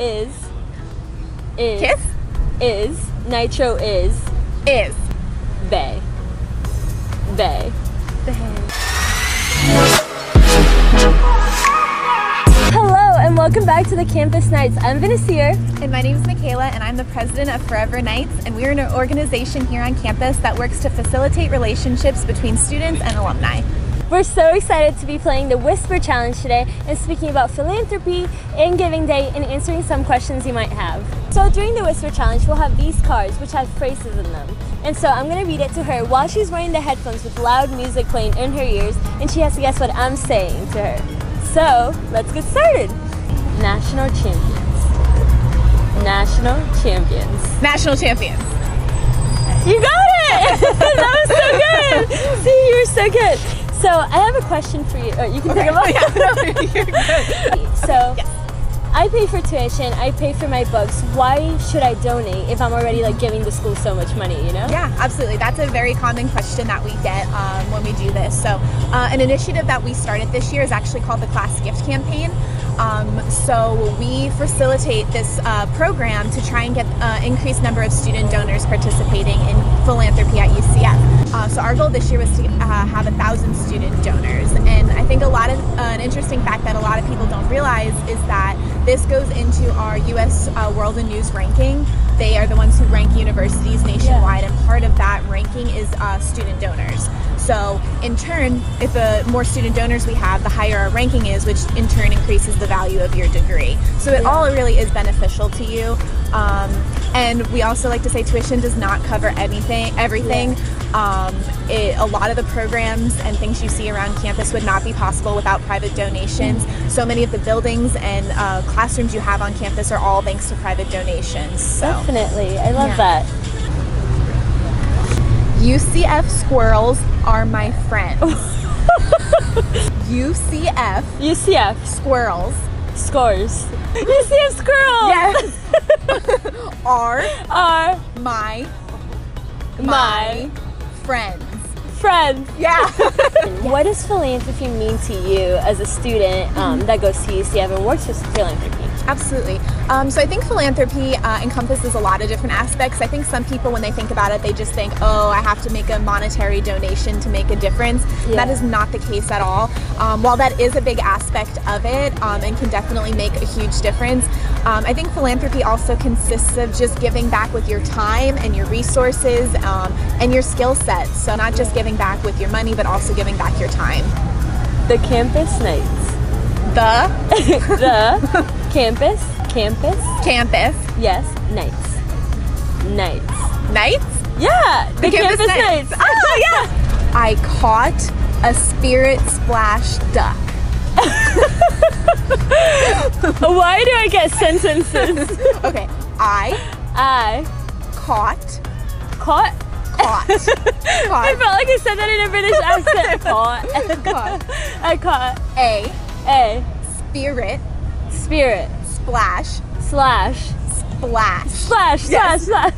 is is Kiss is Nitro is is. Bay. Bay. Hello and welcome back to the Campus Knights. I'm Vannecer. And my name is Micaela, and I'm the president of Forever Knights. And we're an organization here on campus that works to facilitate relationships between students and alumni. We're so excited to be playing the Whisper Challenge today and speaking about philanthropy and Giving Day and answering some questions you might have. So during the Whisper Challenge, we'll have these cards which have phrases in them. And so I'm going to read it to her while she's wearing the headphones with loud music playing in her ears and she has to guess what I'm saying to her. So let's get started. National champions. National champions. National champions. You got it! that was so good! See, you were so good. So I have a question for you. Oh, you can Okay. take them off. Yeah, no, you're good. So Yes. I pay for tuition, I pay for my books. Why should I donate if I'm already like giving the school so much money, you know? Yeah, absolutely. That's a very common question that we get um, when we do this. So, uh, an initiative that we started this year is actually called the Class Gift Campaign. Um, so, we facilitate this uh, program to try and get uh, increased number of student donors participating in philanthropy at UCF. Uh, so, our goal this year was to uh, have a thousand student donors, and I think a lot of uh, an interesting fact that a lot of people don't realize is that this goes into our U.S. Uh, World and News ranking. They are the ones who rank universities nationwide, and part of that ranking is uh, student donors. So, in turn, if the more student donors we have, the higher our ranking is, which in turn increases the value of your degree. So, it all really is beneficial to you. Um, and we also like to say tuition does not cover anything, everything. Um, it, a lot of the programs and things you see around campus would not be possible without private donations. So many of the buildings and uh, classrooms you have on campus are all thanks to private donations. So. Definitely. I love Yeah. that. UCF squirrels are my friends. UCF UCF squirrels scores. UCF squirrels. yes are Are my my friends. friends. Yeah. What does philanthropy mean to you as a student um, that goes to UCF and works with philanthropy? Absolutely. Um, so I think philanthropy uh, encompasses a lot of different aspects. I think some people, when they think about it, they just think, oh, I have to make a monetary donation to make a difference. Yeah. That is not the case at all. Um, while that is a big aspect of it um, and can definitely make a huge difference, um, I think philanthropy also consists of just giving back with your time and your resources um, and your skill set. So not just giving back with your money, but also giving back your time. The campus knights. The the campus, campus, campus yes, knights. Knights. knights. Yeah, the, campus knights. Oh, yeah. I caught a spirit splash duck. Why do I get sentences? Okay, I I caught, caught. caught, I felt like I said that in a British accent. Caught. Caught. I caught a a spirit spirit splash slash splash slash slash slash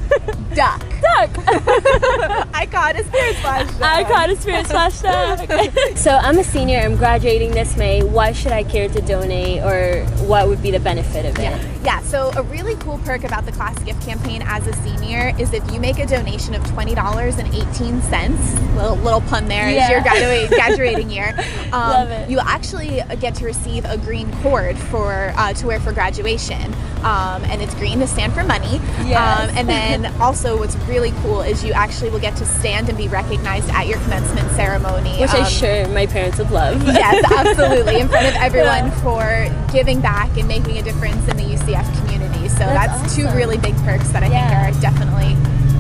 duck. Duck. I caught a spirit splash duck. I caught a spirit slash duck. so I'm a senior. I'm graduating this May. Why should I care to donate, or what would be the benefit of it? Yeah. yeah, so a really cool perk about the class gift campaign as a senior is if you make a donation of $20.18, little, little pun there, Yeah. is your graduate, graduating year, um, Love it. you actually get to receive a green cord for uh, to wear for graduation. Um, and it's green to stand for money. Yes. Um, and then also what's really cool is you actually will get to stand and be recognized at your commencement ceremony. Which I'm um, sure my parents would love. yes, absolutely, in front of everyone Yeah. for giving back and making a difference in the UCF community. So That's that's, two really big perks that I Yeah. think are definitely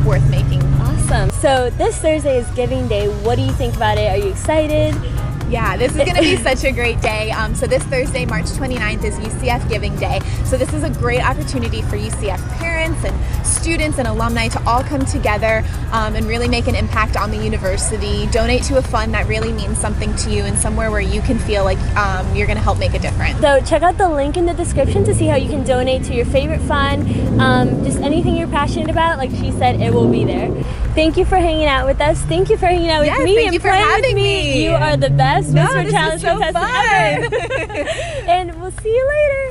worth making. Awesome. So this Thursday is Giving Day. What do you think about it? Are you excited? Yeah, this is going to be such a great day. Um, so this Thursday, March 29th, is UCF Giving Day. So this is a great opportunity for UCF parents and students and alumni to all come together um, and really make an impact on the university. Donate to a fund that really means something to you and somewhere where you can feel like um, you're going to help make a difference. So check out the link in the description to see how you can donate to your favorite fund. Um, just anything you're passionate about. Like she said, it will be there. Thank you for hanging out with us. Thank you for hanging out with Yes, me thank and you for playing with having me. me. You are the best No, Whisper this Challenge is so contestant fun. ever. and we'll see you later.